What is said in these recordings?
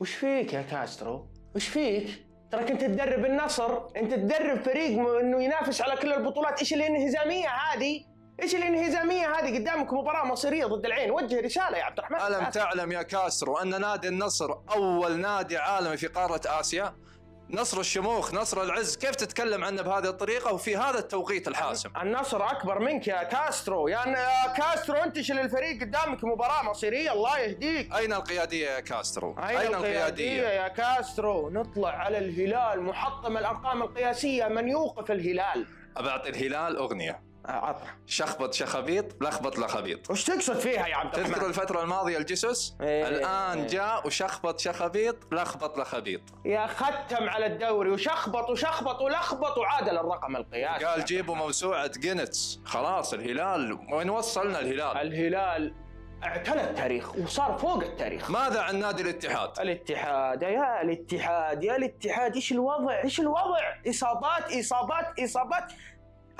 وش فيك يا كاسترو؟ وش فيك؟ تراك انت تدرب النصر، انت تدرب فريق انه ينافس على كل البطولات، إيش الانهزامية هذه؟ إيش الانهزامية هذه قدامك مباراة مصيرية ضد العين، وجه رسالة يا عبد الرحمن ألم تعلم يا كاسترو أن نادي النصر أول نادي عالمي في قارة آسيا نصر الشموخ نصر العز كيف تتكلم عنه بهذه الطريقة وفي هذا التوقيت الحاسم؟ النصر أكبر منك يا كاسترو. يا, يا كاسترو أنت شل الفريق قدامك مباراة مصيرية الله يهديك. أين القيادية يا كاسترو؟ أين القيادية يا كاسترو؟ نطلع على الهلال محطم الأرقام القياسية من يوقف الهلال؟ أبعطي الهلال أغنية. آه، عطنا. شخبط شخبيط لخبط لخبيط. وش تقصد فيها يا عبد تذكر الرحمن؟ الفترة الماضية الجسس إيه. الآن جاء وشخبط شخبيط لخبط لخبيط. يا ختم على الدوري وشخبط وشخبط ولخبط وعادل الرقم القياسي. قال جيبوا موسوعة جينيس خلاص الهلال. وين وصلنا الهلال؟ الهلال اعتلى التاريخ وصار فوق التاريخ. ماذا عن نادي الاتحاد؟ الاتحاد يا الاتحاد يا الاتحاد إيش الوضع؟ إيش الوضع؟ إصابات إصابات إصابات.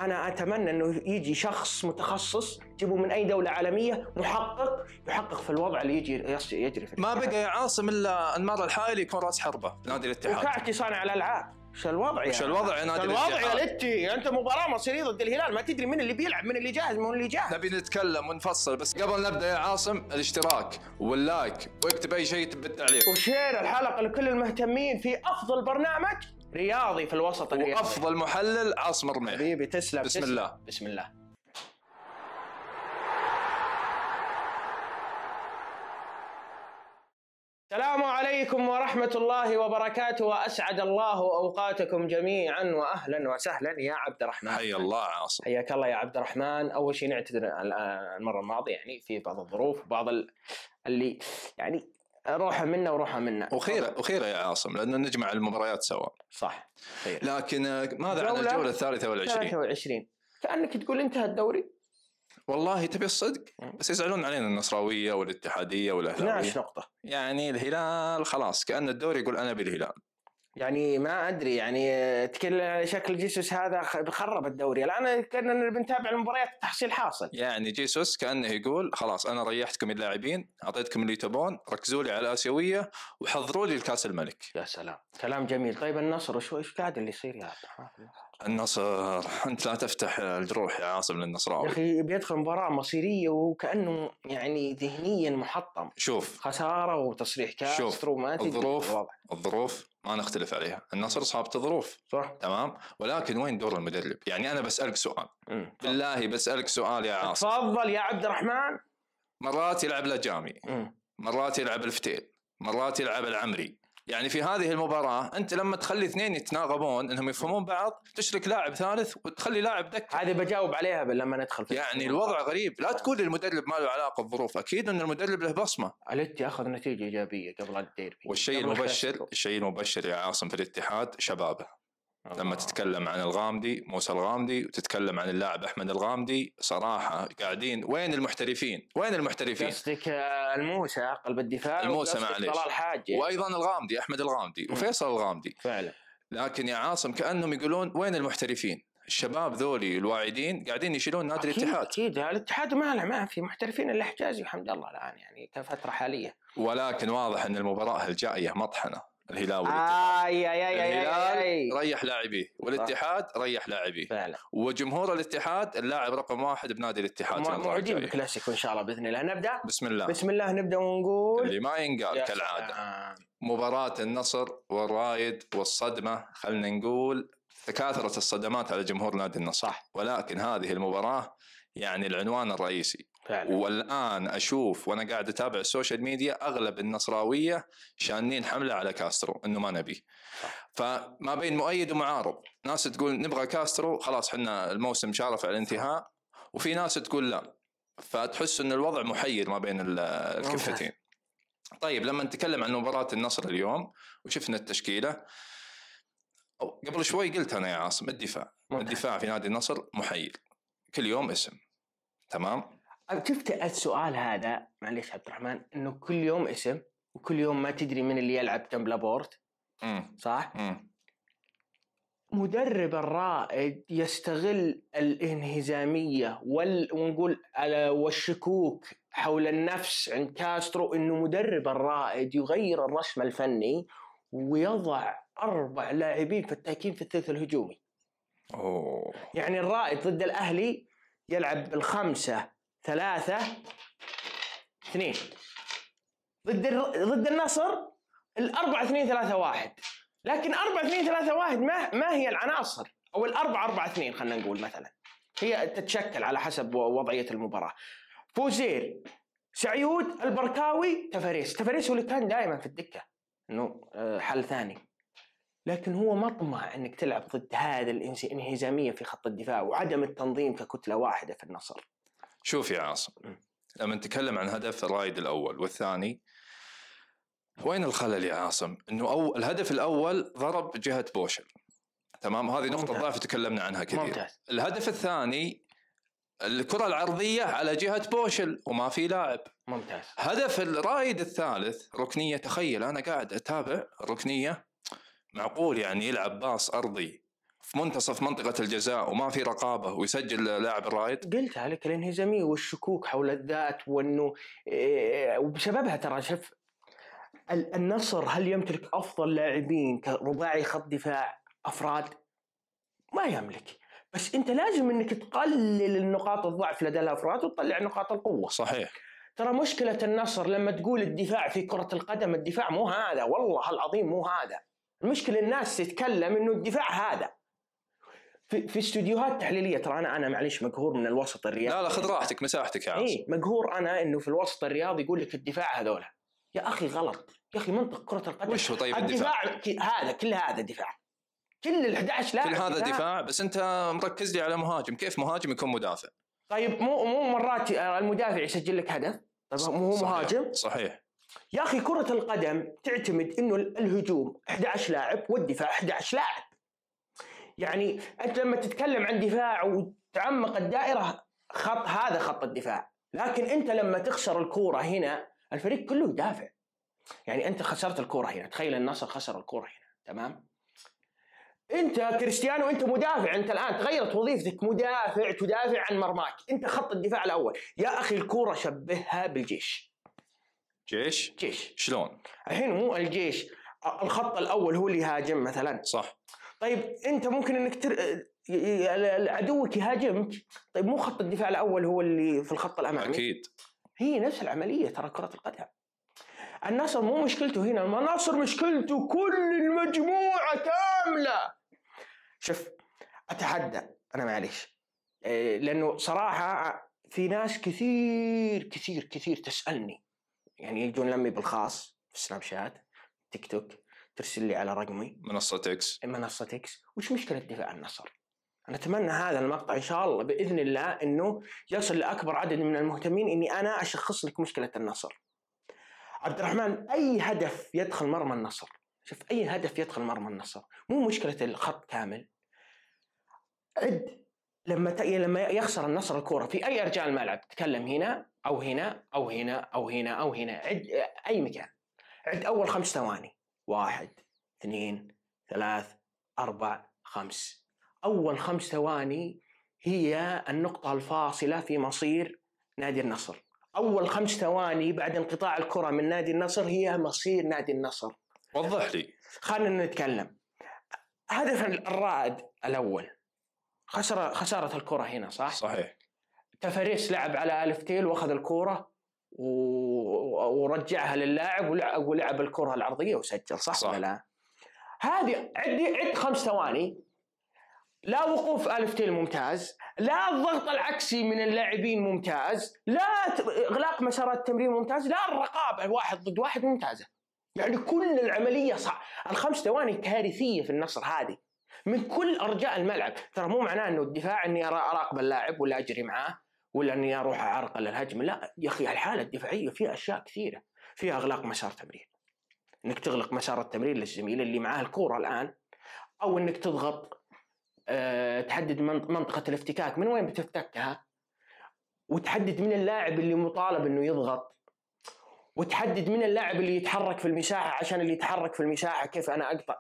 أنا أتمنى إنه يجي شخص متخصص جيبه من أي دولة عالمية محقق يحقق في الوضع اللي يجي يجري في ما. بقى يا عاصم إلا انمار الحايلي يكون رأس حربة في نادي الاتحاد. وكعتي صانع الالعاب إيش الوضع يا وش الوضع يا نادي الوضع يا؟ لتي أنت مباراة مصيرية ضد الهلال ما تدري من اللي بيلعب من اللي جاهز من اللي جاهز. نبي نتكلم ونفصل بس قبل نبدأ يا عاصم الاشتراك وال like واكتب أي شيء بالتعليق و share الحلقة لكل المهتمين في أفضل برنامج. رياضي في الوسط الرياضي. وأفضل محلل عاصم رميح حبيبي تسلم بسم تسلم. الله. بسم الله. السلام عليكم ورحمة الله وبركاته وأسعد الله أوقاتكم جميعا وأهلا وسهلا يا عبد الرحمن. حي الله عاصم. حياك الله يا عبد الرحمن. أول شيء نعتذر ال- المرة الماضية يعني في بعض الظروف بعض ال- اللي يعني روحه منا وروحه منا. وخيره وخيرة يا عاصم لأن نجمع المباريات سوا. صح. خير. لكن آه، ماذا عن الجولة الثالثة والعشرين؟ 23 كأنك تقول انتهى الدوري. والله تبي الصدق؟ بس يزعلون علينا النصراوية والاتحادية والأهلاوية. 12 نقطة. يعني الهلال خلاص كأن الدوري يقول أنا بالهلال. يعني ما أدري يعني تكل شكل جيسوس هذا خرب الدوري. الآن كنا بنتابع المباريات تحصيل حاصل. يعني جيسوس كأنه يقول خلاص أنا ريحتكم اللاعبين أعطيتكم اللي تبون ركزوا لي على الآسيوية وحضروا لي الكأس الملك. يا سلام. كلام جميل. طيب النصر وش إيش قاعد اللي يصير يا عبد النصر أنت لا تفتح الجروح يا عاصم يا للنصراوي أخي بيدخل مباراة مصيرية وكأنه يعني ذهنيا محطم. شوف. خسارة وتصريح شوف ما تدري الظروف الظروف ما نختلف عليها. النصر صابته ظروف صح؟ تمام؟ ولكن وين دور المدرب؟ يعني أنا بسألك سؤال. بالله بسألك سؤال يا عاصم. تفضل يا عبد الرحمن. مرات يلعب لجامي. مرات يلعب الفتيل. مرات يلعب العمري. يعني في هذه المباراة أنت لما تخلي اثنين يتناغمون أنهم يفهمون بعض تشرك لاعب ثالث وتخلي لاعب دكة. هذه بجاوب عليها لما ندخل في يعني الوضع غريب. لا تقول المدرب ما له علاقة بظروف. أكيد أن المدرب له بصمة. التي أخذ نتيجة إيجابية قبل الديربي. والشيء المبشر. الشيء المبشر يا عاصم في الاتحاد شبابه لما. تتكلم عن الغامدي موسى الغامدي وتتكلم عن اللاعب أحمد الغامدي صراحة قاعدين وين المحترفين؟ وين المحترفين؟ قصدك آه، الموسى قلب الدفاع الموسى معليش. طلال حاج وأيضا الغامدي أحمد الغامدي. وفيصل الغامدي. فعلا. لكن يا عاصم كأنهم يقولون وين المحترفين؟ الشباب ذولي الواعدين قاعدين يشيلون نادي أكيد الاتحاد. أكيد. الاتحاد ما له ما في محترفين إلا حجازي الحمد لله الآن يعني كفترة حالية. ولكن واضح إن المباراة الجايه مطحنة. الهلال والاتحاد. آي آي آي الهلال آي. ريح لاعبيه والاتحاد ريح لاعبيه. فعلا. وجمهور الاتحاد اللاعب رقم واحد بنادي الاتحاد. في مو- المباراة موعودين الجاية. بكلاسيكو إن شاء الله بإذن الله. نبدأ؟ بسم الله. بسم الله نبدأ ونقول اللي ما ينقال كالعادة. سلام. مباراة النصر والرايد والصدمة خلنا نقول تكاثرت الصدمات على جمهور نادي النصر. صح. ولكن هذه المباراة يعني العنوان الرئيسي. فعلا. والآن أشوف وأنا قاعد أتابع ال social media أغلب النصراوية شانين حملة على كاسترو إنه ما نبي. فما بين مؤيد ومعارض. ناس تقول نبغى كاسترو خلاص حنا الموسم شارف على الانتهاء. وفي ناس تقول لا. فتحس إن الوضع محير ما بين ال- الكفتين. طيب لما نتكلم عن مباراة النصر اليوم وشفنا التشكيلة قبل شوي قلت أنا يا عاصم الدفاع. الدفاع في نادي النصر محير. كل يوم اسم. تمام؟ شفت السؤال هذا معليش عبد الرحمن إنه كل يوم اسم وكل يوم ما تدري من اللي يلعب جنب لابورت صح؟ امم مدرب الرائد يستغل الانهزامية وال... ونقول على والشكوك حول النفس عند كاسترو إنه مدرب الرائد يغير الرسم الفني ويضع أربع لاعبين فتاكين في الثلث الهجومي. أوه. يعني الرائد ضد الأهلي يلعب بالخمسة ثلاثة اثنين. ضد ضد النصر الأربعة اثنين ثلاثة واحد. لكن أربعة اثنين ثلاثة واحد ما ما هي العناصر. أو الأربعة أربعة اثنين خلينا نقول مثلا. هي تتشكل على حسب وضعية المباراة. فوزير سعيود البركاوي تفاريس تفاريس هو اللي كان دائما في الدكة. إنه آه، حل ثاني. لكن هو مطمع إنك تلعب ضد هذا الانهزامية في خط الدفاع وعدم التنظيم ككتلة واحدة في النصر. شوف يا عاصم. لما نتكلم عن هدف الرايد الأول والثاني وين الخلل يا عاصم؟ إنه أو الهدف الأول ضرب جهة بوشل تمام؟ هذه نقطة. ضعف تكلمنا عنها كثير. ممتاز. الهدف الثاني الكرة العرضية على جهة بوشل وما في لاعب. ممتاز. هدف الرايد الثالث ركنية تخيل أنا قاعد أتابع الركنيه معقول يعني يلعب باص أرضي. في منتصف منطقة الجزاء وما في رقابة ويسجل لاعب الرايد. قلتها لك الانهزاميه والشكوك حول الذات وأنه إيه، وبسببها ترى ال- النصر هل يمتلك أفضل لاعبين كرباعي خط دفاع أفراد؟ ما يملك. بس أنت لازم أنك تقلل النقاط الضعف لدى الأفراد وتطلع نقاط القوة. صحيح. ترى مشكلة النصر لما تقول الدفاع في كرة القدم الدفاع مو هذا والله العظيم مو هذا. المشكلة الناس تتكلم إنه الدفاع هذا. في, في استديوهات تحليلية. ترى أنا أنا معليش مقهور من الوسط الرياضي. لا لا خذ راحتك مساحتك يا عاصم. اي مقهور أنا إنه في الوسط الرياضي يقول لك الدفاع هذولا. يا أخي غلط. يا أخي منطق كرة القدم. وش هو طيب الدفاع؟ الدفاع؟ هذا كل هذا دفاع. كل ال 11 لاعب كل هذا دفاع. بس أنت مركز لي على مهاجم. كيف مهاجم يكون مدافع؟ طيب مو مو مرات المدافع يسجل لك هدف؟ طيب مو هو صحيح. مهاجم؟ صحيح. يا أخي كرة القدم تعتمد إنه الهجوم 11 لاعب والدفاع 11 لاعب. يعني أنت لما تتكلم عن دفاع وتعمق الدائرة خط هذا خط الدفاع، لكن أنت لما تخسر الكورة هنا الفريق كله يدافع. يعني أنت خسرت الكورة هنا، تخيل النصر خسر الكورة هنا، تمام؟ أنت كريستيانو أنت مدافع. أنت الآن تغيرت وظيفتك مدافع تدافع عن مرماك، أنت خط الدفاع الأول، يا أخي الكورة شبهها بالجيش. جيش؟ جيش. شلون؟ الحين مو الجيش. الخط الأول هو اللي يهاجم مثلا. صح. طيب أنت ممكن إنك تر... ي- عدوك يهاجمك. طيب مو خط الدفاع الأول هو اللي في الخط الأمامي؟ أكيد. هي نفس العملية ترى كرة القدم. النصر مو مشكلته هنا. النصر مشكلته كل المجموعة كاملة. شوف أتحدى. أنا معليش. إيه، لأنه صراحة في ناس كثير كثير كثير تسألني. يعني يجون لمي بالخاص في سناب شات تيك توك. ترسل لي على رقمي. منصة إكس منصة إكس وش مشكلة دفاع النصر؟ أنا أتمنى هذا المقطع إن شاء الله بإذن الله إنه يصل لأكبر عدد من المهتمين إني أنا أشخص لك مشكلة النصر. عبد الرحمن أي هدف يدخل مرمى النصر؟ شوف أي هدف يدخل مرمى النصر؟ مو مشكلة الخط كامل. عد لما ت... لما يخسر النصر الكورة في أي ارجاء الملعب تكلم هنا أو هنا أو هنا أو هنا أو هنا. عد أي مكان. عد أول خمس ثواني. واحد اثنين ثلاث أربع خمس. أول خمس ثواني هي النقطة الفاصلة في مصير نادي النصر. أول خمس ثواني بعد انقطاع الكرة من نادي النصر هي مصير نادي النصر. وضح لي. خلينا نتكلم. هدف الرائد الأول. خسر خسارة الكرة هنا صح؟ صحيح. تفاريس لعب على ألف تيل وأخذ الكرة. ورجعها للاعب ولعب, الكرة العرضية وسجل صح, صح. ولا لا؟ هذه عد عد خمس ثواني. لا وقوف ألف تيل ممتاز لا الضغط العكسي من اللاعبين ممتاز لا إغلاق مسارات التمرير ممتاز لا الرقابة واحد ضد واحد ممتازة. يعني كل العملية صح. الخمس ثواني كارثية في النصر هذه. من كل أرجاء الملعب ترى مو معناه أنه الدفاع أني أرا- أراقب اللاعب ولا أجري معاه. ولا أني أروح أعرقل الهجمة. لا يا أخي الحالة الدفاعية فيها أشياء كثيرة. فيها إغلاق مسار تمرير إنك تغلق مسار التمرير للزميل اللي معاه الكورة الآن أو إنك تضغط أه تحدد من- منطقة الافتكاك. من وين بتفتكها؟ وتحدد من اللاعب اللي مطالب إنه يضغط. وتحدد من اللاعب اللي يتحرك في المساحه عشان اللي يتحرك في المساحه كيف أنا أقطع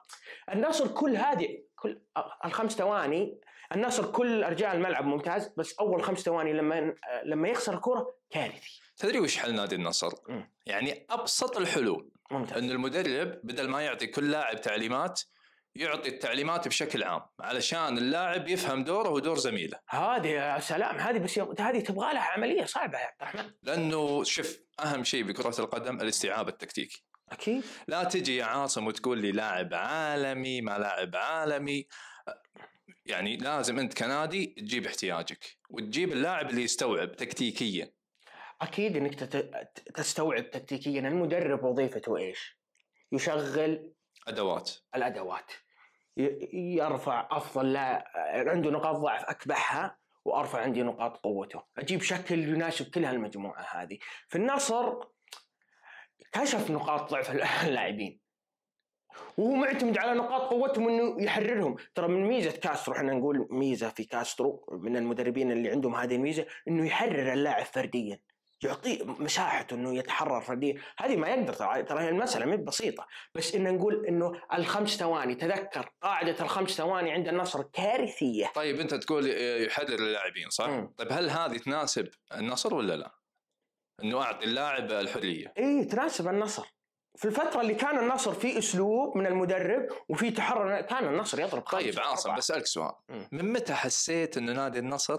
النصر كل هذه كل الخمس ثواني النصر كل أرجاء الملعب ممتاز بس أول خمس ثواني لما لما يخسر الكره كارثي تدري وش حل نادي النصر؟ مم. يعني أبسط الحلول ممتاز إن المدرب بدل ما يعطي كل لاعب تعليمات يعطي التعليمات بشكل عام علشان اللاعب يفهم دوره ودور زميله. هذه يا سلام هذه بس هذه تبغى لها عملية صعبة يا عبد الرحمن. لأنه شوف أهم شيء بكرة القدم الاستيعاب التكتيكي. أكيد. لا تجي يا عاصم وتقول لي لاعب عالمي ما لاعب عالمي. يعني لازم أنت كنادي تجيب احتياجك وتجيب اللاعب اللي يستوعب تكتيكيا. أكيد إنك تستوعب تكتيكيا. المدرب وظيفته إيش؟ يشغل أدوات. الأدوات. يرفع أفضل لا عنده نقاط ضعف أكبحها وأرفع عندي نقاط قوته. أجيب شكل يناسب كل هالمجموعة هذه. في النصر كشف نقاط ضعف اللاعبين. وهو معتمد على نقاط قوتهم إنه يحررهم. ترى من ميزة كاسترو إحنا نقول ميزة في كاسترو من المدربين اللي عندهم هذه الميزة إنه يحرر اللاعب فرديا. يعطيه مساحته إنه يتحرر فرديا هذه ما يقدر ترى ترى هي المسألة مي بسيطة بس إن نقول إنه الخمس ثواني تذكر قاعدة الخمس ثواني عند النصر كارثية طيب أنت تقول يحرر اللاعبين صح؟ مم. طيب هل هذه تناسب النصر ولا لا؟ إنه أعطي اللاعب الحرية اي تناسب النصر في الفترة اللي كان النصر في أسلوب من المدرب وفي تحرر كان النصر يضرب طيب عاصم. بسألك سؤال. من متى حسيت إنه نادي النصر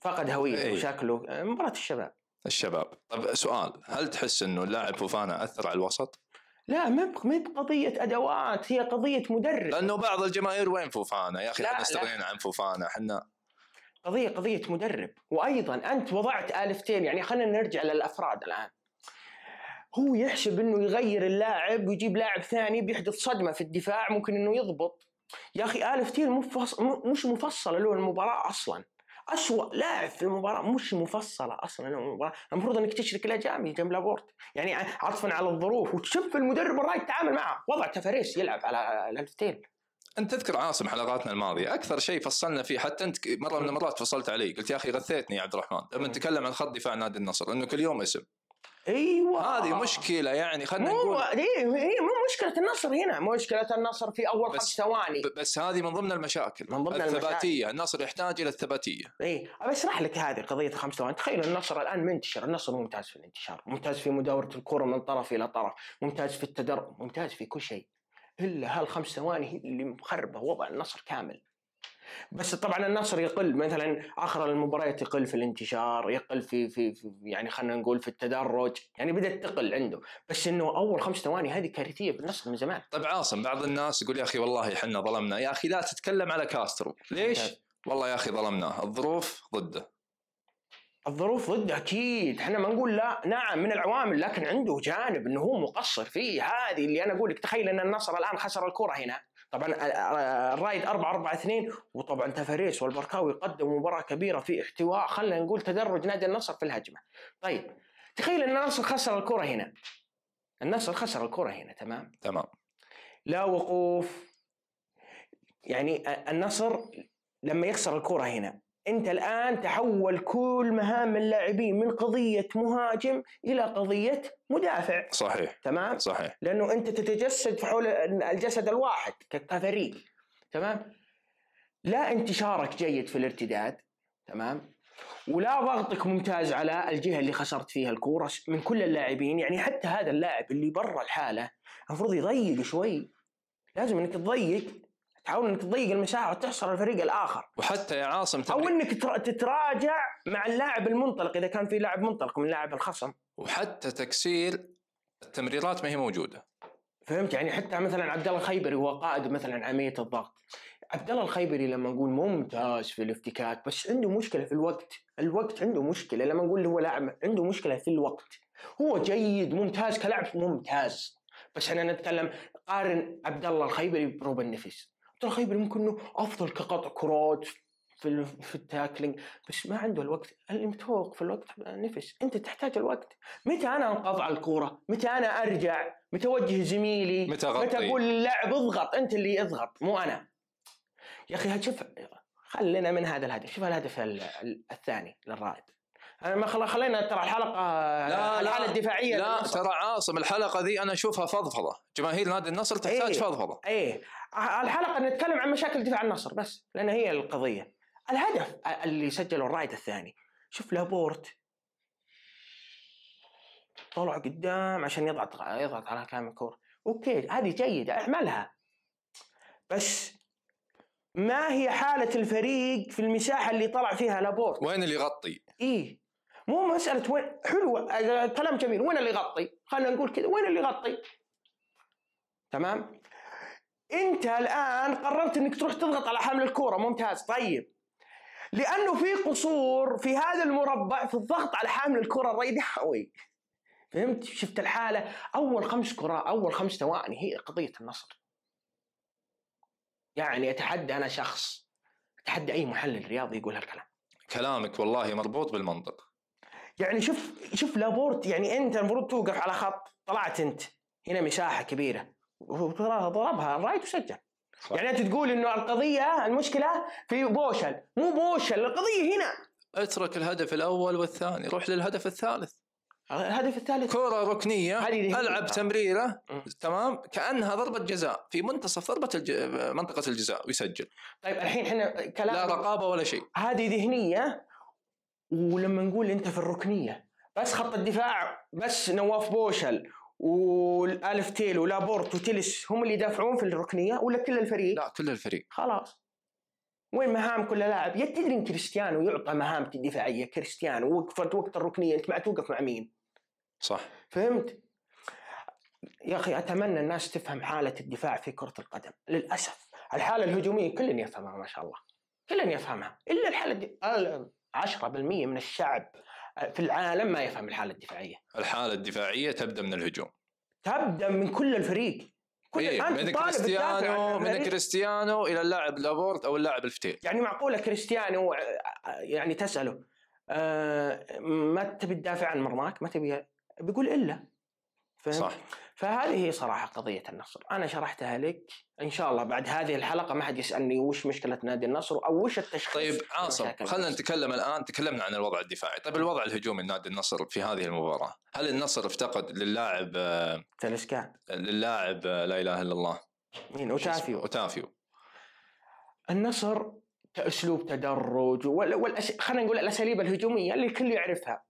فقد هوية إيه. وشكله مباراة الشباب الشباب. طب سؤال هل تحس إنه اللاعب فوفانا أثر على الوسط؟ لا ما ما بقضية أدوات هي قضية مدرب. لأنه بعض الجماهير وين فوفانا؟ يا أخي إحنا. استغنينا عن فوفانا إحنا قضية قضية مدرب. وأيضا أنت وضعت آلفتين يعني خلينا نرجع للأفراد الآن. هو يحسب إنه يغير اللاعب ويجيب لاعب ثاني بيحدث صدمة في الدفاع ممكن إنه يضبط. يا أخي آلفتين مفص... م- مش مفصلة له المباراة أصلا. أسوأ لاعب في المباراة مش مفصلة أصلا له المباراة المفروض أنك تشرك الأجامي جنب لابورت يعني عطفا على الظروف وتشوف المدرب الراي يتعامل معه. وضع تفاريس يلعب على الفتين أنت تذكر عاصم حلقاتنا الماضية أكثر شيء فصلنا فيه حتى أنت مرة من المرات فصلت علي قلت يا أخي غثيتني يا عبد الرحمن. لما نتكلم عن خط دفاع نادي النصر إنه كل يوم اسم. أيوه. هذه مشكلة يعني خلينا مو نقول هي هي مو مشكلة النصر هنا مشكلة النصر في أول خمس ثواني. بس هذه من ضمن المشاكل من ضمن الثباتية النصر يحتاج إلى الثباتية. اي بشرح لك هذه قضية خمس ثواني. تخيل النصر الآن منتشر النصر ممتاز في الانتشار ممتاز في مداوره الكرة من طرف إلى طرف ممتاز في التدرب ممتاز في كل شيء. إلا هالخمس ثواني هي اللي مخربة وضع النصر كامل. بس طبعا النصر يقل مثلا آخر المباريات يقل في الانتشار يقل في في, في يعني خلينا نقول في التدرج يعني بدأت تقل عنده. بس إنه أول خمس ثواني هذه كارثية بالنصر من زمان. طيب عاصم بعض الناس يقول يا أخي والله إحنا ظلمنا. يا أخي لا تتكلم على كاسترو. ليش. والله يا أخي ظلمناه. الظروف ضده. الظروف ضده أكيد. إحنا ما نقول لا نعم من العوامل لكن عنده جانب إنه هو مقصر فيه. هذه اللي أنا أقول لك تخيل إن النصر الآن خسر الكرة هنا. طبعا الرايد 4 4 2 وطبعا تفاريس والبركاوي قدموا مباراة كبيرة في احتواء خلينا نقول تدرج نادي النصر في الهجمة. طيب تخيل إن النصر خسر الكرة هنا. النصر خسر الكرة هنا تمام؟ تمام. لا وقوف. يعني النصر لما يخسر الكرة هنا أنت الآن تحول كل مهام اللاعبين من قضية مهاجم إلى قضية مدافع. صحيح تمام؟ صحيح. لأنه أنت تتجسد حول الجسد الواحد كفريق تمام؟ لا انتشارك جيد في الارتداد. تمام؟ ولا ضغطك ممتاز على الجهة اللي خسرت فيها الكورة من كل اللاعبين. يعني حتى هذا اللاعب اللي برا الحالة المفروض يضيق شوي. لازم إنك تضيق. تحاول إنك تضيق المساحه وتحصر الفريق الآخر. وحتى يا عاصم أو تبري... إنك تر- تتراجع مع اللاعب المنطلق إذا كان في لاعب منطلق من لاعب الخصم. وحتى تكسير التمريرات ما هي موجودة. فهمت؟ يعني حتى مثلا عبد الله الخيبري هو قائد مثلا عمليه الضغط. عبد الله الخيبري لما نقول ممتاز في الافتكاك بس عنده مشكلة في الوقت. الوقت عنده مشكلة. لما نقول هو لاعب عنده مشكلة في الوقت. هو جيد ممتاز كلاعب ممتاز. بس إحنا نتكلم قارن عبد الله الخيبري بروبن نيفيز. عبد الله الخيبري ممكن إنه أفضل كقطع كرات في في ال tackling. بس ما عنده الوقت. اللي متفوق في الوقت نيفيز أنت تحتاج الوقت. متى أنا أنقطع الكورة؟ متى أنا أرجع؟ متى أوجه زميلي؟ متى؟ متى أقول للاعب اضغط؟ أنت اللي اضغط مو أنا. يا أخي شوف خلينا من هذا الهدف. شوف الهدف ال- ال- الثاني للرائد. أنا ما خل- خلينا ترى الحلقة لا، الحالة لا، الدفاعية لا. ترى عاصم الحلقة ذي أنا أشوفها فضفضة. جماهير نادي النصر تحتاج إيه. فضفضة. إيه. الحلقة نتكلم عن مشاكل دفاع النصر بس لأن هي القضية الهدف اللي سجله الرائد الثاني شوف لابورت طلع قدام عشان يضغط يضغط على كامل الكورة OK هذه جيدة اعملها بس ما هي حالة الفريق في المساحة اللي طلع فيها لابورت وين اللي يغطي؟ إيه مو مسألة وين حلو كلام جميل وين اللي يغطي؟ خلينا نقول كذا وين اللي يغطي؟ تمام؟ انت الآن قررت انك تروح تضغط على حامل الكورة. ممتاز. طيب. لأنه في قصور في هذا المربع في الضغط على حامل الكرة الريداوي فهمت؟ شفت الحالة؟ أول خمس كرات أول خمس ثواني هي قضية النصر. يعني أتحدى أنا شخص أتحدى أي محلل رياضي يقول هالكلام. كلامك والله مربوط بالمنطق. يعني شوف شوف لابورت يعني أنت المفروض توقف على خط طلعت أنت. هنا مساحة كبيرة ضربها ال right وسجل. صح. يعني أنت تقول إنه القضية المشكلة في بوشل. مو بوشل القضية هنا. اترك الهدف الأول والثاني روح للهدف الثالث. الهدف الثالث. كرة ركنية ألعب تمريرة تمام؟ كأنها ضربة جزاء في منتصف ضربة الج... منطقة الجزاء ويسجل. طيب الحين إحنا كلام لا رقابة ولا شيء. هذه ذهنية ولما نقول أنت في الركنية بس خط الدفاع بس نواف بوشل والألف تيل ولابورت وتلس هم اللي يدافعون في الركنية ولا كل الفريق؟ لا كل الفريق خلاص وين مهام كل لاعب؟ يا تدري ان كريستيانو يعطى مهام الدفاعية كريستيانو وقفت وقت الركنية أنت ما توقف مع مين؟ صح فهمت؟ يا أخي أتمنى الناس تفهم حالة الدفاع في كرة القدم، للأسف الحالة الهجومية كل يفهمها ما شاء الله. كل يفهمها إلا الحالة دي 10% من الشعب في العالم ما يفهم الحالة الدفاعية. الحالة الدفاعية تبدأ من الهجوم. تبدأ من كل الفريق. كل إيه من كريستيانو من كريستيانو إلى اللاعب لابورت أو اللاعب الفتيل. يعني معقولة كريستيانو يعني تسأله آه ما تبي تدافع عن مرماك ما تبي بيقول إلا فهمت؟ صح فهذه هي صراحة قضية النصر، أنا شرحتها لك. إن شاء الله بعد هذه الحلقة ما حد يسألني وش مشكلة نادي النصر أو وش التشخيص طيب عاصم خلينا نتكلم الآن تكلمنا عن الوضع الدفاعي، طيب الوضع الهجومي لنادي النصر في هذه المباراة، هل النصر افتقد للاعب تلسكان. للاعب لا إله إلا الله؟ مين؟ أوتافيو. أوتافيو. النصر كأسلوب تدرج والأس... خلينا نقول الأساليب الهجومية اللي الكل يعرفها.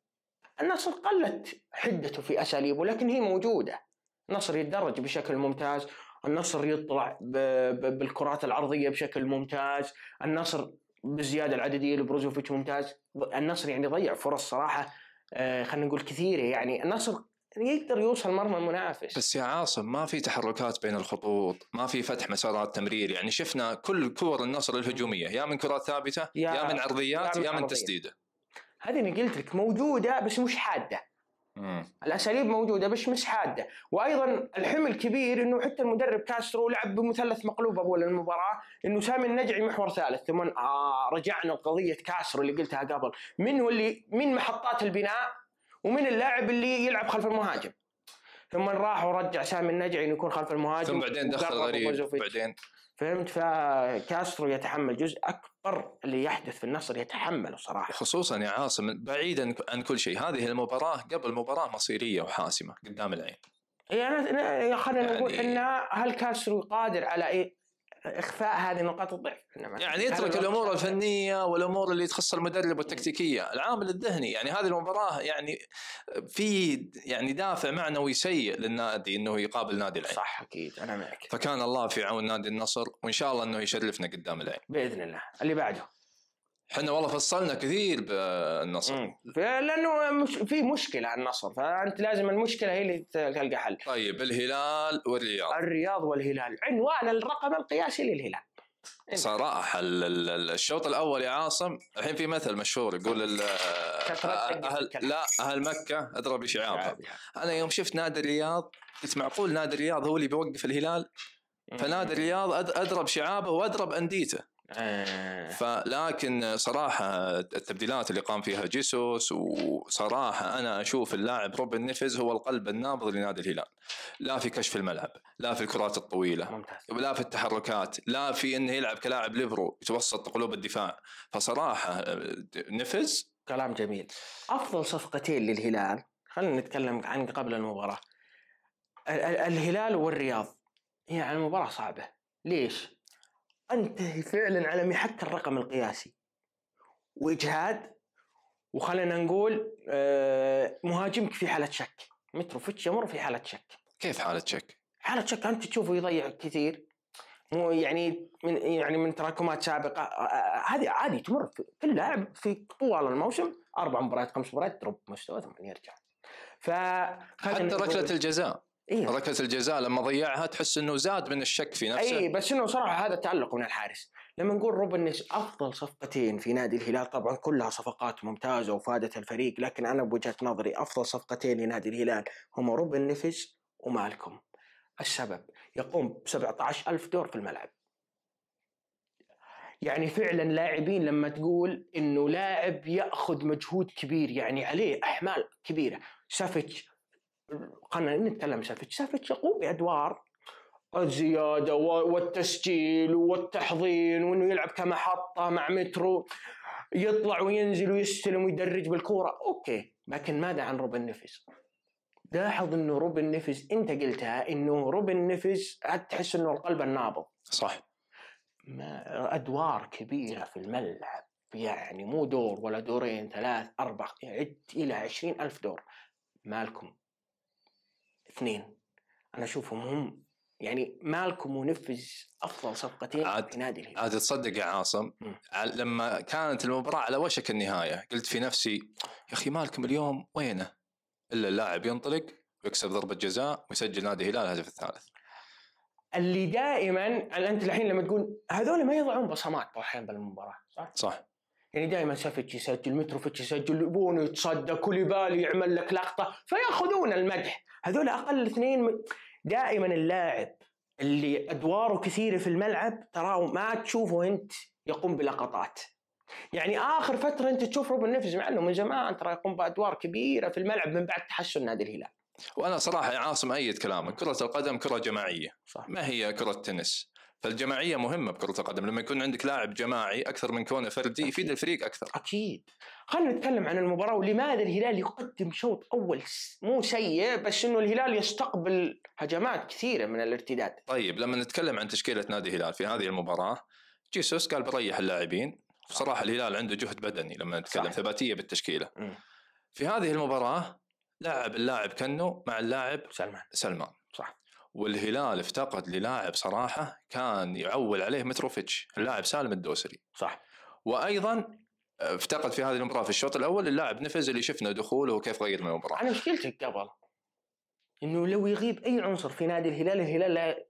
النصر قلت حدته في أساليبه لكن هي موجودة. النصر يتدرج بشكل ممتاز النصر يطلع بالكرات العرضية بشكل ممتاز النصر بالزياده العددية لبروزوفيتش ممتاز النصر يعني ضيع فرص صراحة آه، خلينا نقول كثيرة يعني النصر يقدر يوصل مرمى المنافس. بس يا عاصم ما في تحركات بين الخطوط ما في فتح مسارات تمرير يعني شفنا كل كور النصر الهجومية يا من كرات ثابتة يا, يا من عرضيات يا من, يا من تسديدة. هذه اللي قلت لك موجودة بس مش حادة. مم. الأساليب موجودة بس مش حادة. وأيضا الحمل كبير إنه حتى المدرب كاسترو لعب بمثلث مقلوب أول المباراة إنه سامي النجعي محور ثالث. ثم آه رجعنا لقضية كاسترو اللي قلتها قبل. من هو اللي من محطات البناء ومن اللاعب اللي يلعب خلف المهاجم؟ ثم راح ورجع سامي النجعي إنه يكون خلف المهاجم. ثم بعدين دخل غريب. بعدين فهمت؟ فكاسترو يتحمل جزء أكبر اللي يحدث في النصر يتحمله صراحة. خصوصا يا عاصم بعيدا عن كل شيء. هذه المباراة قبل مباراة مصيرية وحاسمة قدام العين. يعني خلينا نقول يعني... إن هل كاسترو قادر على إيه؟ إخفاء هذه نقاط الضعف. يعني يترك الأمور الفنية والأمور اللي تخص المدرب والتكتيكية. العامل الذهني يعني هذه المباراة يعني في يعني دافع معنوي سيء للنادي إنه يقابل نادي العين. صح أكيد. أنا معك. فكان الله في عون نادي النصر وإن شاء الله إنه يشرفنا قدام العين. بإذن الله. اللي بعده. إحنا والله فصلنا كثير بالنصر. لأنه مش في مشكلة النصر فأنت لازم المشكلة هي اللي تلقى حل. طيب الهلال والرياض. الرياض والهلال. عنوان الرقم القياسي للهلال. صراحة الشوط الأول يا عاصم الحين في مثل مشهور يقول أهل لا أهل مكة أدرى بشعابها أنا يوم شفت نادي الرياض قلت معقول نادي الرياض هو اللي بيوقف الهلال؟ فنادي الرياض أدرى بشعابه وأدرى بأنديته آه. فلكن صراحة التبديلات اللي قام فيها جيسوس وصراحة أنا أشوف اللاعب روبن نيفز هو القلب النابض لنادي الهلال. لا في كشف الملعب لا في الكرات الطويلة ممتاز. لا في التحركات لا في انه يلعب كلاعب ليبرو يتوسط قلوب الدفاع. فصراحة نيفز كلام جميل. أفضل صفقتين للهلال خلينا نتكلم عن قبل المباراة. الهلال والرياض. يعني المباراة صعبة. ليش؟ انت فعلا على محك الرقم القياسي. وإجهاد وخلينا نقول آه، مهاجمك في حالة شك. متروفيتش يمر في حالة شك. كيف حالة شك؟ حالة شك أنت تشوفه يضيع كثير. مو يعني من يعني من تراكمات سابقة. آه، آه، هذه عادي تمر في كل لاعب في طوال الموسم. أربع مباريات خمس مباريات drop مستوى ثم يرجع ف حتى ركلة الجزاء. إيه؟ ركلة الجزاء لما ضيعها تحس إنه زاد من الشك في نفسه. اي بس إنه صراحة هذا تعلق من الحارس. لما نقول روبن نيفيز أفضل صفقتين في نادي الهلال طبعا كلها صفقات ممتازة وفادت الفريق لكن أنا بوجهة نظري أفضل صفقتين لنادي الهلال هم روبن نيفز ومالكم. السبب يقوم ب 17 ألف دور في الملعب. يعني فعلا لاعبين لما تقول إنه لاعب يأخذ مجهود كبير يعني عليه أحمال كبيرة. سافيتش خلينا نتكلم سافيتش سافيتش يقوم بأدوار الزيادة والتسجيل والتحضير وإنه يلعب كمحطة مع مترو يطلع وينزل ويستلم ويدرج بالكورة. أوكي لكن ماذا عن روبن نفز؟ لاحظ إنه روبن نفس أنت قلتها إنه روبن نفس تحس إنه القلب النابض. صح. ما أدوار كبيرة في الملعب يعني مو دور ولا دورين ثلاث أربع عد إلى عشرين ألف دور. مالكم؟ اثنين. أنا أشوفهم هم يعني مالكم ونفذ أفضل صفقتين عاد- في نادي الهلال. عاد تصدق يا عاصم لما كانت المباراة على وشك النهاية قلت في نفسي يا أخي مالكم اليوم وينه؟ إلا اللاعب ينطلق ويكسب ضربة جزاء ويسجل نادي الهلال الهدف الثالث. اللي دائما أنت الحين لما تقول هذول ما يضعون بصمات أحيانا بالمباراة صح؟ صح. يعني دائما سافيتش يسجل متروفيتش يسجل بونو يتصدى كوليبالي يعمل لك لقطة فيأخذون المدح. هذول أقل اثنين م- دائما اللاعب اللي أدواره كثيرة في الملعب تراه ما تشوفه أنت يقوم بلقطات. يعني آخر فترة أنت تشوف روبن نيفز مع إنه من زمان ترى يقوم بأدوار كبيرة في الملعب من بعد تحسن نادي الهلال. وأنا صراحة يا عاصم أيد كلامك كرة القدم كرة جماعية صح. ما هي كرة تنس؟ فالجماعية مهمة بكرة القدم. لما يكون عندك لاعب جماعي أكثر من كونه فردي يفيد الفريق أكثر. أكيد. خلينا نتكلم عن المباراة ولماذا الهلال يقدم شوط أول مو سيء بس إنه الهلال يستقبل هجمات كثيرة من الارتداد. طيب لما نتكلم عن تشكيلة نادي الهلال في هذه المباراة جيسوس قال بريح اللاعبين. بصراحة الهلال عنده جهد بدني لما نتكلم صح. ثباتية بالتشكيلة. مم. في هذه المباراة لعب اللاعب كنو مع اللاعب سلمان. سلمان. صح. والهلال افتقد للاعب صراحة كان يعول عليه متروفيتش اللاعب سالم الدوسري. صح. وأيضا افتقد في هذه المباراة في الشوط الأول اللاعب نفز اللي شفنا دخوله وكيف غير من المباراة. أنا مشكلتك قبل إنه لو يغيب أي عنصر في نادي الهلال الهلال لا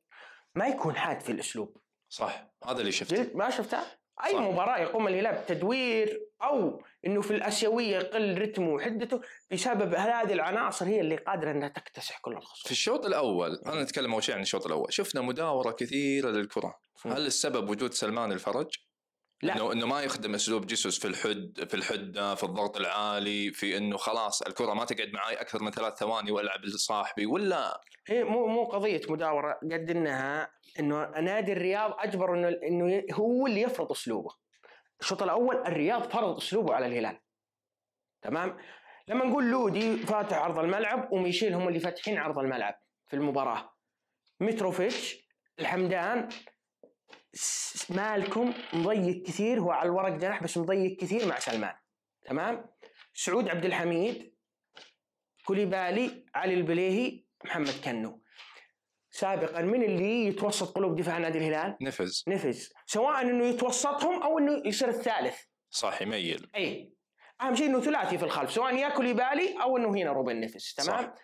ما يكون حاد في الأسلوب. صح هذا اللي شفته. ما شفتها أي صح. مباراة يقوم الهلال بتدوير أو إنه في الأسيوية يقل رتمه وحدته بسبب هذه العناصر هي اللي قادرة إنها تكتسح كل في الخصوم الشوط الأول أنا نتكلم أول شيء عن الشوط الأول شفنا مداورة كثيرة للكرة هل السبب وجود سلمان الفرج؟ لا. انه إنه ما يخدم أسلوب جيسوس في الحد في الحدة في الضغط العالي في إنه خلاص الكرة ما تقعد معي أكثر من ثلاث ثواني وألعب لصاحبي ولا هي مو مو قضية مداورة قد إنها إنه نادي الرياض أجبر انه إنه هو اللي يفرض أسلوبه. الشوط الأول الرياض فرض أسلوبه على الهلال. تمام؟ لما نقول لودي فاتح عرض الملعب وميشيل هم اللي فاتحين عرض الملعب في المباراة. متروفيتش الحمدان مالكم مضيق كثير هو على الورق جناح بس مضيق كثير مع سلمان. تمام؟ سعود عبد الحميد كوليبالي علي البليهي محمد كنو سابقا من اللي يتوسط قلوب دفاع نادي الهلال؟ نفز. نفز. سواء إنه يتوسطهم أو إنه يصير الثالث. صح يميل إي. أهم شيء إنه ثلاثي في الخلف سواء يا كوليبالي أو إنه هنا روبن نفس تمام؟ صح.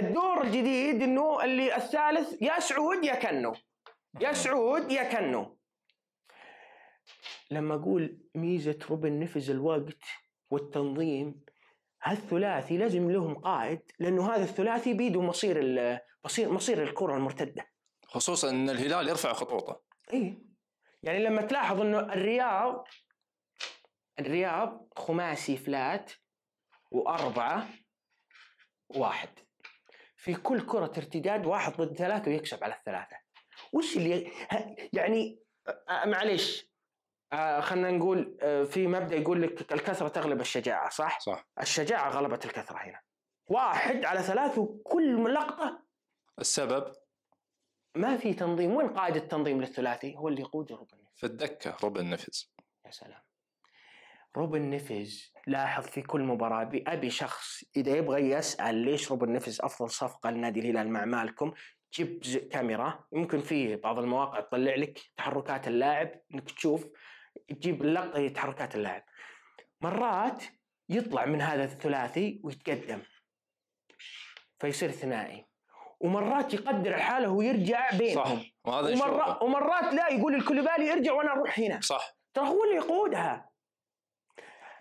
الدور الجديد إنه اللي الثالث يا سعود يا كنو. يا سعود يا كنو. لما أقول ميزة روبن نفز الوقت والتنظيم هالثلاثي لازم لهم قائد لأنه هذا الثلاثي بيده مصير مصير مصير الكرة المرتدة. خصوصا إن الهلال يرفع خطوطه. إي. يعني لما تلاحظ إنه الرياض الرياض خماسي فلات وأربعة واحد. في كل كرة ارتداد واحد ضد ثلاثة ويكسب على الثلاثة. وش اللي يعني معليش. آه، خلينا نقول آه، في مبدأ يقول لك الكثرة تغلب الشجاعة صح؟ صح. الشجاعة غلبت الكثرة هنا. واحد على ثلاث وكل لقطة السبب؟ ما في تنظيم. وين قائد التنظيم للثلاثي؟ هو اللي يقود روبن في الدكة روبن نفز يا سلام. روبن نفز لاحظ في كل مباراة أبي, أبي شخص إذا يبغى يسأل ليش روبن نفز أفضل صفقة لنادي الهلال مع مالكم جيب كاميرا. يمكن في بعض المواقع تطلع لك تحركات اللاعب إنك تشوف تجيب اللقطة هي تحركات اللاعب. مرات يطلع من هذا الثلاثي ويتقدم. فيصير ثنائي. ومرات يقدر الحالة ويرجع بينهم صح. وهذا ومرات ومرات لا يقول الكوليبالي ارجع وأنا أروح هنا. صح. ترى هو اللي يقودها.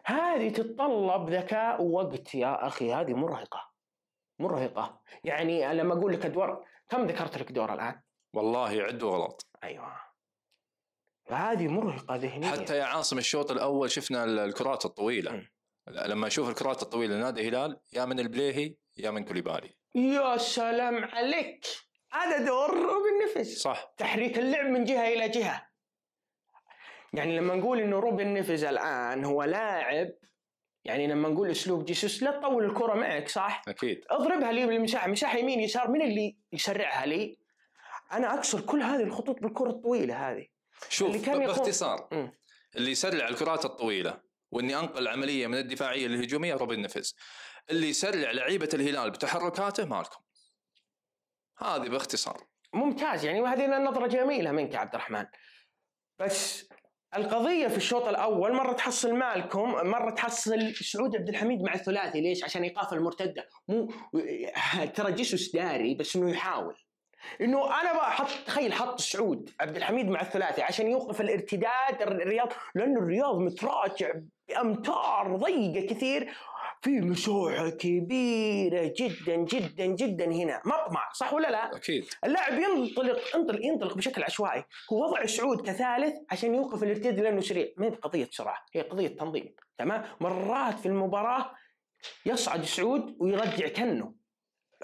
هذه تتطلب ذكاء ووقت يا أخي هذه مرهقة. مرهقة. يعني لما أقول لك أدوار كم ذكرت لك دور الآن؟ والله عدوا غلط أيوه. هذه مرهقة ذهنيا. حتى يا عاصم الشوط الأول شفنا ال- الكرات الطويلة. مم. لما أشوف الكرات الطويلة لنادي الهلال يا من البليهي يا من كوليبالي. يا سلام عليك. هذا دور روبن نفز صح. تحريك اللعب من جهة إلى جهة. يعني لما نقول إنه روبن نيفز الآن هو لاعب يعني لما نقول أسلوب جيسوس لا تطول الكرة معك صح؟ أكيد. اضربها لي بالمساحة. مساحة يمين يسار من اللي يسرعها لي؟ أنا أكسر كل هذه الخطوط بالكرة الطويلة هذه. شوف اللي كان باختصار. اللي يسرع الكرات الطويلة وإني أنقل العملية من الدفاعية للهجومية روبن نفز اللي يسرع لعيبة الهلال بتحركاته مالكم. هذه باختصار. ممتاز يعني وهذه نظرة جميلة منك عبد الرحمن. بس القضية في الشوط الأول مرة تحصل مالكم مرة تحصل سعود عبد الحميد مع الثلاثي. ليش؟ عشان إيقاف المرتدة. مو ترى جيسوس داري بس إنه يحاول. إنه أنا بقى حط تخيل حط سعود عبد الحميد مع الثلاثي عشان يوقف الارتداد الرياض لأنه الرياض متراجع بأمتار ضيقة كثير. في مساحة كبيرة جدا جدا جدا هنا. مطمع صح ولا لا؟ أكيد. اللاعب ينطلق ينطلق ينطلق بشكل عشوائي. هو وضع سعود كثالث عشان يوقف الارتداد لأنه سريع. ما هي قضية سرعه هي قضية تنظيم. تمام؟ مرات في المباراة يصعد سعود ويرجع كنه.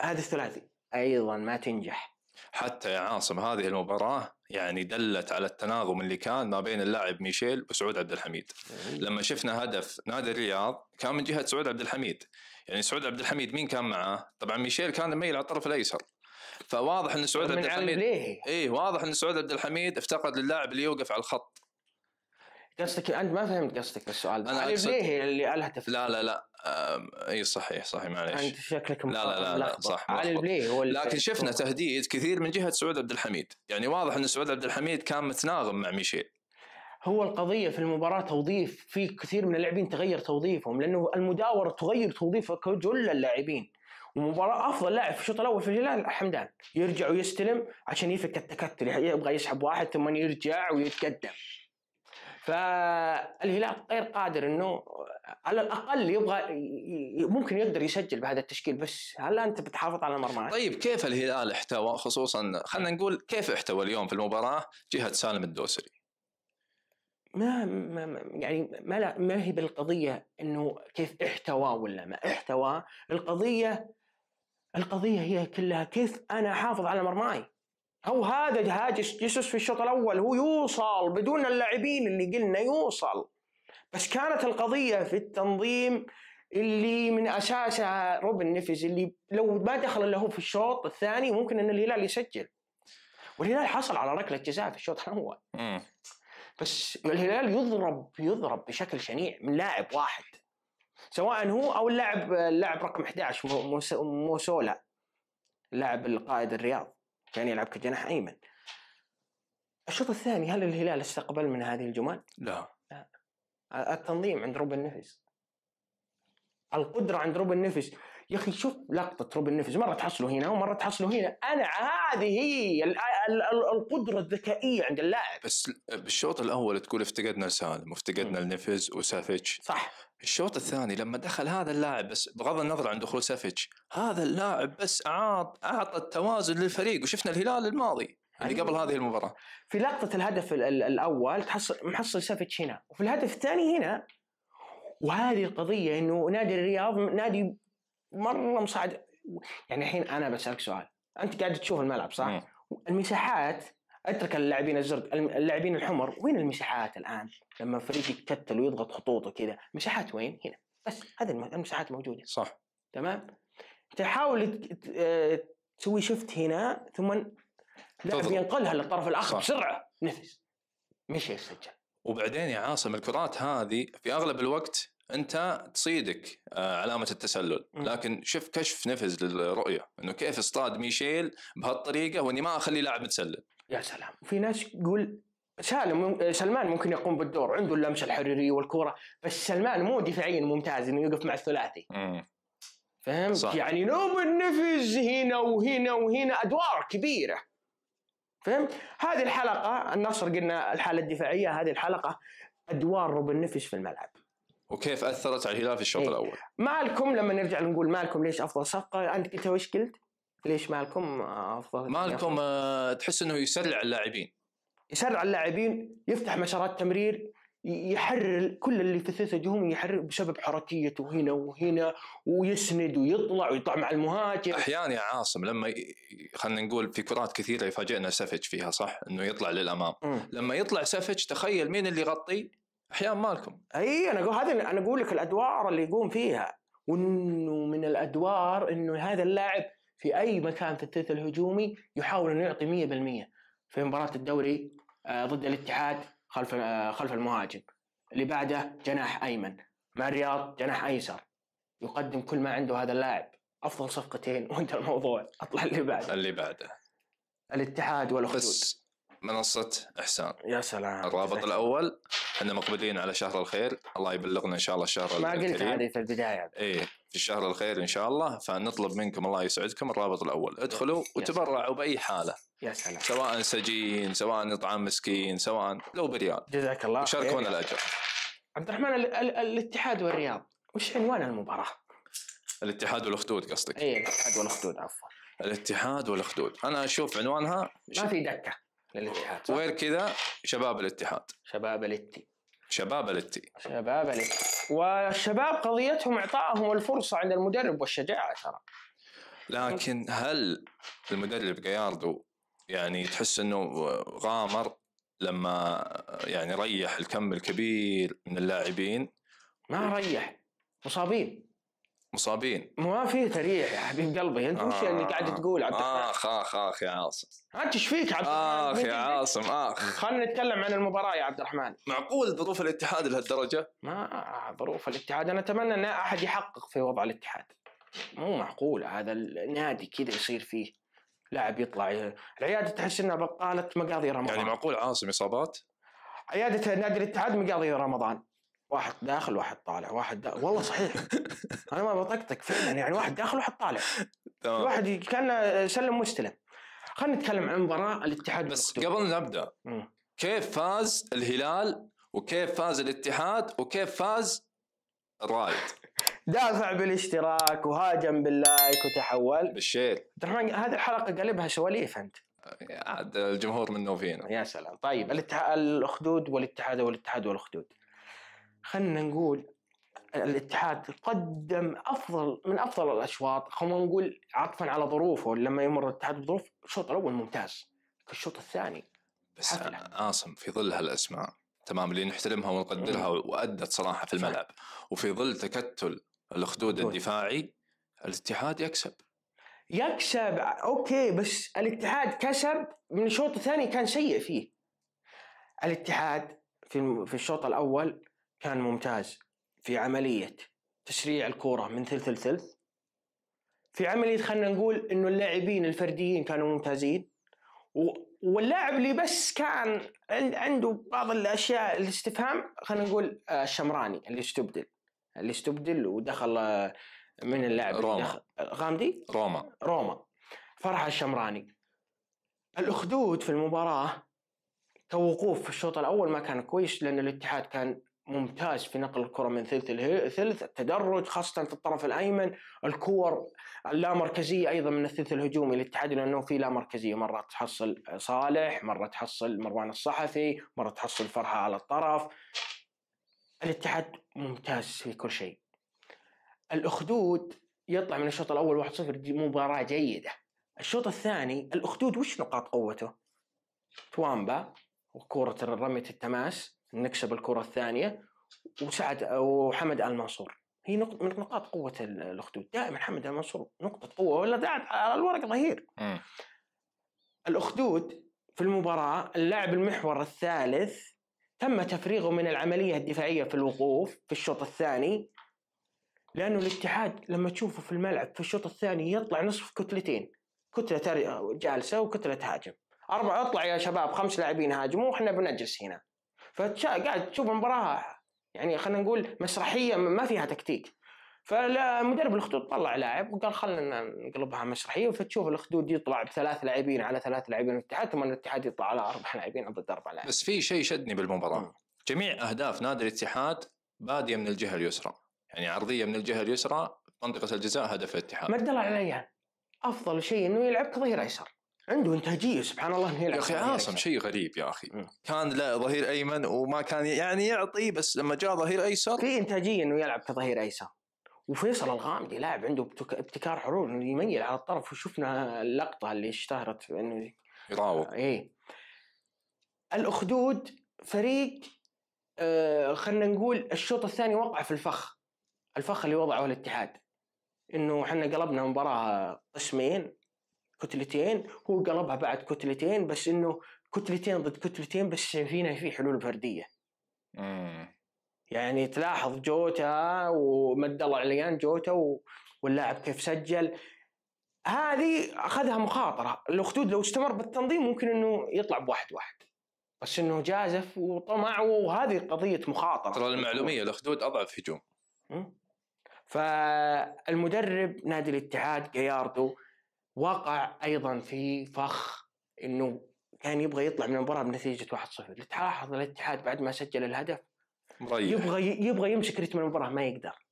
هذا الثلاثي. أيضا ما تنجح. حتى يا عاصم هذه المباراة يعني دلت على التناغم اللي كان ما بين اللاعب ميشيل وسعود عبد الحميد. لما شفنا هدف نادي الرياض كان من جهة سعود عبد الحميد. يعني سعود عبد الحميد مين كان معاه طبعا ميشيل كان ميل على الطرف الأيسر. فواضح إن سعود عبد الحميد إيه واضح إن سعود عبد الحميد افتقد للاعب اللي يوقف على الخط. قصدك أنت ما فهمت قصدك بالسؤال أنا علي أقصد- بليهي اللي الهدف لا لا لا آم، إي صحيح صحيح أنت معليش شكلك لا لا لا لا. صح علي. البليهي هو لكن شفنا تهديد كثير من جهة سعود عبد الحميد. يعني واضح إن سعود عبد الحميد كان متناغم مع ميشيل. هو القضية في المباراة توظيف في كثير من اللاعبين تغير توظيفهم لأنه المداورة تغير توظيف كل اللاعبين. ومباراة أفضل لاعب في الشوط الأول في الهلال حمدان. يرجع ويستلم عشان يفك التكتل يبغى يسحب واحد ثم يرجع ويتقدم. فالهلال غير قادر إنه على الأقل يبغى ممكن يقدر يسجل بهذا التشكيل. بس هل أنت بتحافظ على مرمى؟ طيب كيف الهلال احتوى؟ خصوصا خلينا نقول كيف احتوى اليوم في المباراة جهة سالم الدوسري؟ ما, ما ما- يعني ما لا ما هي بالقضية إنه كيف احتوى ولا ما احتوى. القضية القضية هي كلها كيف أنا أحافظ على مرماي. هو هذا هاجس جيسوس في الشوط الأول هو يوصل بدون اللاعبين اللي قلنا يوصل. بس كانت القضية في التنظيم اللي من اساسها روبن نفز اللي لو ما دخل إلا هو في الشوط الثاني ممكن إن الهلال يسجل. والهلال حصل على ركلة جزاء في الشوط الأول. بس الهلال يضرب يضرب بشكل شنيع من لاعب واحد. سواء هو أو اللاعب اللاعب رقم 11 مو- موس- موسونا اللاعب القائد الرياض. كان يلعب كجناح أيمن. الشوط الثاني هل الهلال استقبل من هذه الجمل؟ لا. التنظيم عند روبن نفز القدرة عند روبن نفز يا أخي شوف لقطة روبن نفز مرة تحصله هنا ومرة تحصله هنا. أنا هذه هي. ال- ال- ال- القدرة الذكائية عند اللاعب بس بالشوط الأول تقول افتقدنا لسالم وافتقدنا لنفز وسافيتش صح الشوط الثاني لما دخل هذا اللاعب بس بغض النظر عن دخول سافيتش هذا اللاعب بس اعط أعطى التوازن للفريق وشفنا الهلال الماضي اللي أيوة. قبل هذه المباراة في لقطة الهدف ال- ال- الأول تحصل محصل سافيتش هنا وفي الهدف الثاني هنا وهذه القضية إنه نادي الرياض نادي مرة مصعد يعني الحين أنا بسألك سؤال أنت قاعد تشوف الملعب صح؟ مم. المساحات أترك اللاعبين الزرق اللاعبين الحمر وين المساحات الآن؟ لما فريق يتكتل ويضغط خطوطه كذا مساحات وين؟ هنا بس هذه الم- المساحات موجودة صح تمام؟ تحاول آه، تسوي شفت هنا ثم لاعب. ينقلها للطرف الآخر. بسرعة نفس مشي يسجل وبعدين يا عاصم الكرات هذه في أغلب الوقت أنت تصيدك آه، علامة التسلل. لكن شوف كشف نفذ للرؤية إنه كيف اصطاد ميشيل بهالطريقة وإني ما أخلي لاعب متسلل. يا سلام. في ناس يقول سالم سلمان ممكن يقوم بالدور عنده اللمسة الحريرية والكوره بس سلمان مو دفاعيا ممتاز إنه يوقف مع الثلاثي. فهمت صح. يعني نوب النفس هنا وهنا وهنا أدوار كبيرة. فهمت هذه الحلقة النصر قلنا الحالة الدفاعية هذه الحلقة أدوار روبن نفس في الملعب. وكيف أثرت على الهلال في الشوط إيه. الأول؟ مالكم لما نرجع نقول مالكم ليش أفضل؟ صفقه أنت قلت وش قلت؟ ليش مالكم أفضل؟ مالكم آه، تحس إنه يسرع اللاعبين. يسرع اللاعبين يفتح مسارات تمرير يحرر كل اللي في الثلث الهجومي يحرر بسبب حركيته هنا وهنا ويسند ويطلع ويطلع مع المهاجم. أحيانا يا عاصم لما ي- خلينا نقول في كرات كثيرة يفاجئنا سفج فيها صح؟ إنه يطلع للأمام. مم. لما يطلع سفج تخيل مين اللي يغطي؟ أحيانا مالكم. أي أنا أقول هذا أنا أقول لك الأدوار اللي يقوم فيها. وإنه من الأدوار إنه هذا اللاعب في أي مكان في الثلث الهجومي يحاول إنه يعطي 100% في مباراة الدوري آه، ضد الاتحاد خلف آه، خلف المهاجم. اللي بعده جناح أيمن. مع الرياض جناح أيسر. يقدم كل ما عنده هذا اللاعب. أفضل صفقتين وإنت الموضوع. أطلع اللي بعده. اللي بعده. الاتحاد والاخدود بس منصة إحسان. يا سلام. الرابط الأول إحنا مقبلين على شهر الخير. الله يبلغنا إن شاء الله الشهر ما قلت. هذه في البداية. إيه في الشهر الخير إن شاء الله. فنطلب منكم الله يسعدكم الرابط الأول. ادخلوا. وتبرعوا بأي حالة. يا سلام. سواء سجين سواء اطعام مسكين سواء لو بريال جزاك الله. وشاركونا الأجر. عبد الرحمن ال- ال- الاتحاد والرياض وش عنوان المباراة؟ الاتحاد والأخدود قصدك. اي الاتحاد والأخدود عفوا. الاتحاد والأخدود. أنا أشوف عنوانها. ما في دكة. للاتحاد؟ وغير كذا شباب الاتحاد. شباب الاتي. شباب الاتي. شباب الاتي. والشباب قضيتهم اعطائهم الفرصة عند المدرب والشجاعة ترى. لكن هل المدرب جاياردو يعني تحس إنه غامر لما يعني ريح الكم الكبير من اللاعبين؟ ما ريح. مصابين. مصابين. ما في تريح يا حبيب قلبي. انت وش اللي قاعد تقول عبد الرحمن؟ آخ آخ آخ يا عاصم. انت إيش فيك عبد آخ الرحمن؟ يا عاصم آخ. خلينا نتكلم عن المباراة يا عبد الرحمن. معقول ظروف الاتحاد لهالدرجة؟ ما ظروف الاتحاد. أنا أتمنى إن أحد يحقق في وضع الاتحاد. مو معقول هذا النادي كذا يصير فيه لاعب يطلع. العيادة تحس إنها بطالة مقاضي رمضان. يعني معقول عاصم إصابات؟ عيادة نادي الاتحاد مقاضي رمضان. واحد داخل واحد طالع واحد داخل. والله صحيح. أنا ما بطقطق فعلا يعني واحد داخل واحد طالع. تمام. واحد كان سلم مستلم خلينا نتكلم عن مباراة الاتحاد بس والأخدود. قبل نبدا. كيف فاز الهلال؟ وكيف فاز الاتحاد؟ وكيف فاز الرايد دافع بالاشتراك وهاجم بال like وتحول. بال share عبد الرحمن هذه الحلقة قلبها سواليف أنت. عاد الجمهور منه فينا. يا سلام. طيب الاتحاد الأخدود والاتحاد والاتحاد والأخدود. خلينا نقول الاتحاد قدم أفضل من أفضل الأشواط خلينا نقول عطفا على ظروفه لما يمر الاتحاد بظروف الشوط الأول ممتاز الشوط الثاني بس. عاصم في ظل هالأسماء تمام اللي نحترمها ونقدرها وأدت صراحة في. الملعب وفي ظل تكتل الأخدود. الدفاعي الاتحاد يكسب يكسب أوكي بس الاتحاد كسب من الشوط الثاني كان سيء فيه الاتحاد في في الشوط الأول كان ممتاز. في عملية تسريع الكورة من ثلث لثلث. في عملية خلينا نقول إنه اللاعبين الفرديين كانوا ممتازين. واللاعب اللي بس كان عند- عنده بعض الأشياء الاستفهام خلينا نقول آه، الشمراني اللي استبدل. اللي استبدل ودخل آه، من اللاعب. روما. غامدي؟ روما. روما. فرح الشمراني. الأخدود في المباراة كوقوف في الشوط الأول ما كان كويس لأن الاتحاد كان ممتاز في نقل الكرة من ثلث لثلث التدرج خاصة في الطرف الأيمن. الكور اللامركزية أيضا من الثلث الهجومي الاتحاد لأنه في لا مركزية. مرة تحصل صالح مرة تحصل مروان الصحفي مرة تحصل فرحة على الطرف. الاتحاد ممتاز في كل شيء. الأخدود يطلع من الشوط الأول 1-0 دي مباراة جيدة. الشوط الثاني الأخدود وش نقاط قوته؟ توامبا وكرة رمية التماس نكسب الكرة الثانية وسعد وحمد آل منصور هي نقطة من نقاط قوة ال- الأخدود. دائما حمد آل منصور نقطة قوة ولا داعت على الورق ظهير. مم. الأخدود في المباراة اللاعب المحور الثالث تم تفريغه من العملية الدفاعية في الوقوف في الشوط الثاني. لأنه الاتحاد لما تشوفه في الملعب في الشوط الثاني يطلع نصف كتلتين. كتلة تر- جالسة وكتلة تهاجم أربع اطلع يا شباب خمس لاعبين هاجموا وإحنا بنجلس هنا. فقاعد تشوف المباراه يعني خلينا نقول مسرحية ما فيها تكتيك. فمدرب الأخدود طلع لاعب وقال خلينا نقلبها مسرحية فتشوف الأخدود يطلع بثلاث لاعبين على ثلاث لاعبين الاتحاد ثم الاتحاد يطلع على أربع لاعبين ضد أربع لاعبين. بس في شيء شدني. بالمباراة. جميع أهداف نادي الاتحاد بادية من الجهة اليسرى. يعني عرضية من الجهة اليسرى منطقة الجزاء هدف الاتحاد. ما على العيان أفضل شيء إنه يلعب كظهير أيسر. عنده إنتاجية سبحان الله إنه يلعب يا أخي عاصم. شيء غريب يا أخي. مم. كان لا ظهير أيمن وما كان يعني يعطي بس لما جاء ظهير أيسر في إنتاجية إنه يلعب كظهير أيسر. وفيصل الغامدي لاعب عنده ابتك- ابتكار حلول إنه يميل على الطرف وشفنا اللقطة اللي اشتهرت إنه يراوغ. إيه. الأخدود فريق آه خلينا نقول الشوط الثاني وقع في الفخ. الفخ اللي وضعه الاتحاد. إنه إحنا قلبنا مباراة قسمين. كتلتين هو قلبها بعد كتلتين بس إنه كتلتين ضد كتلتين بس فينا في حلول فردية. مم. يعني تلاحظ جوتا ومد الله عليان جوتا و- واللاعب كيف سجل. هذه أخذها مخاطرة. الأخدود لو استمر بالتنظيم ممكن إنه يطلع بواحد واحد. بس إنه جازف وطمع وهذه قضية مخاطرة. ترى المعلومية الأخدود أضعف هجوم? فالمدرب نادي الاتحاد جياردو وقع أيضا في فخ إنه كان يبغى يطلع من المباراة بنتيجة 1-0 تلاحظ الاتحاد بعد ما سجل الهدف مريح. يبغى يبغى يمسك رتم المباراة ما يقدر.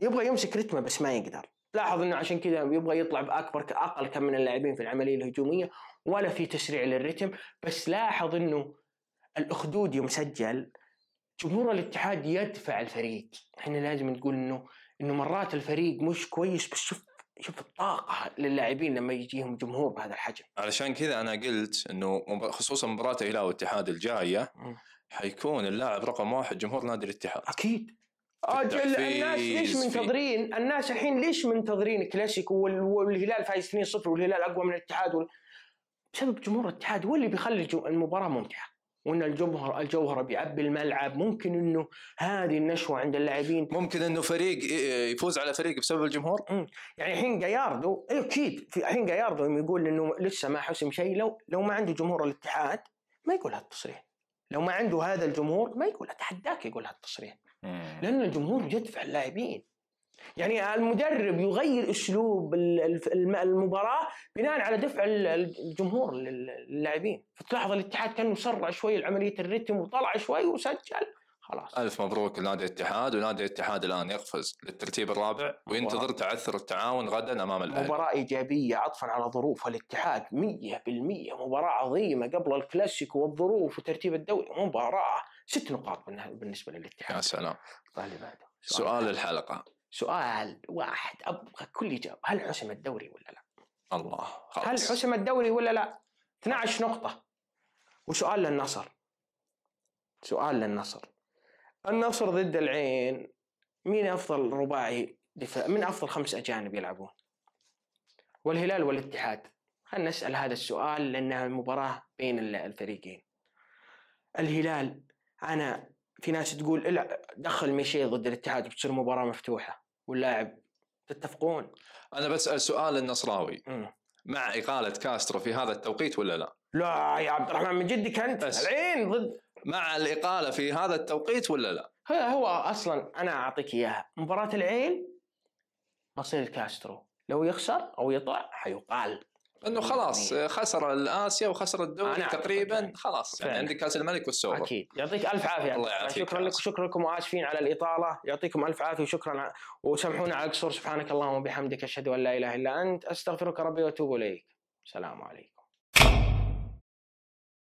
يبغى يمسك رتمه بس ما يقدر. لاحظ إنه عشان كذا يبغى يطلع بأكبر أقل كم من اللاعبين في العملية الهجومية ولا في تسريع للرتم. بس لاحظ إنه الأخدود يوم سجل جمهور الاتحاد يدفع الفريق. إحنا لازم نقول إنه إنه مرات الفريق مش كويس بس شوف شوف الطاقة للاعبين لما يجيهم جمهور بهذا الحجم. علشان كذا أنا قلت إنه خصوصا مباراة الهلال والاتحاد الجاية حيكون اللاعب رقم واحد جمهور نادي الاتحاد. أكيد. أجل التحفيز، الناس ليش منتظرين؟ الناس الحين ليش منتظرين كلاسيكو وال- والهلال فايز 2-0 والهلال أقوى من الاتحاد وال... بسبب جمهور الاتحاد هو اللي بيخلي المباراة ممتعة. وإن الجوهر الجوهره بيعبي الملعب. ممكن إنه هذه النشوة عند اللاعبين ممكن إنه فريق يفوز على فريق بسبب الجمهور؟ يعني الحين جاياردو أكيد في الحين جاياردو يقول إنه لسه ما حسم شيء لو لو ما عنده جمهور الاتحاد ما يقول هالتصريح. لو ما عنده هذا الجمهور ما يقول اتحداك يقول هالتصريح. لأن الجمهور يدفع اللاعبين. يعني المدرب يغير أسلوب ال- ال- الم- المباراة بناء على دفع ال- الجمهور لل- للاعبين. فتلاحظ الاتحاد كانه سرع شوي عمليه الريتم وطلع شوي وسجل. خلاص. ألف مبروك لنادي الاتحاد ونادي الاتحاد الآن يقفز للترتيب الرابع وينتظر تعثر التعاون غدا أمام الأهلي. مباراة إيجابية عطفا على ظروف الاتحاد. 100% مباراة عظيمة قبل الكلاسيكو والظروف وترتيب الدوري. مباراة ست نقاط بالنه- بالنسبة يا للاتحاد سلام. اللي بعده. سؤال الحلقة. سؤال واحد. أبغى كل إجابة هل حسم الدوري ولا لا؟ الله هل خلاص حسم الدوري ولا لا؟ 12 نقطة. وسؤال للنصر. سؤال للنصر. النصر ضد العين. مين أفضل رباعي دفاع؟ من أفضل خمس أجانب يلعبون؟ والهلال والاتحاد. خلينا نسأل هذا السؤال لأنها مباراة بين ال- الفريقين. الهلال أنا في ناس تقول الع- دخل ميشي ضد الاتحاد بتصير مباراة مفتوحة. واللاعب تتفقون أنا بسأل سؤال النصراوي. مع إقالة كاسترو في هذا التوقيت ولا لا؟ لا يا عبد الرحمن من جدك أنت. العين ضد مع الإقالة في هذا التوقيت ولا لا؟ هو هو أصلا أنا أعطيك إياها مباراة العين مصير كاسترو لو يخسر أو يطلع حيقال إنه خلاص خسر الآسيا وخسر الدوري تقريبا يعني. خلاص يعني. عندك كأس الملك والسوبر. أكيد. يعطيك ألف عافية. الله يعافيك شكرا لك. وشكرا لكم واسفين على الإطالة. يعطيكم ألف عافية وشكرا وسامحونا على القصور. سبحانك اللهم وبحمدك أشهد أن لا إله إلا أنت. أستغفرك ربي وأتوب إليك. السلام عليكم.